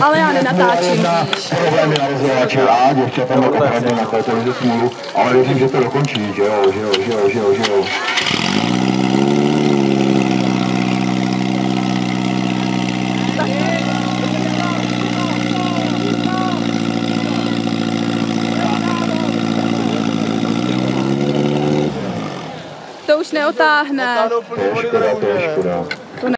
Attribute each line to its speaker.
Speaker 1: Ale já nenatáčím, víš.
Speaker 2: Problémy na rozhováči a děvčata má opravdu na této lize smůlu, ale věřím, že to dokončí, že jo, že jo, že jo, že jo, že jo.
Speaker 1: To už neotáhne.
Speaker 2: To je škoda, to je škoda.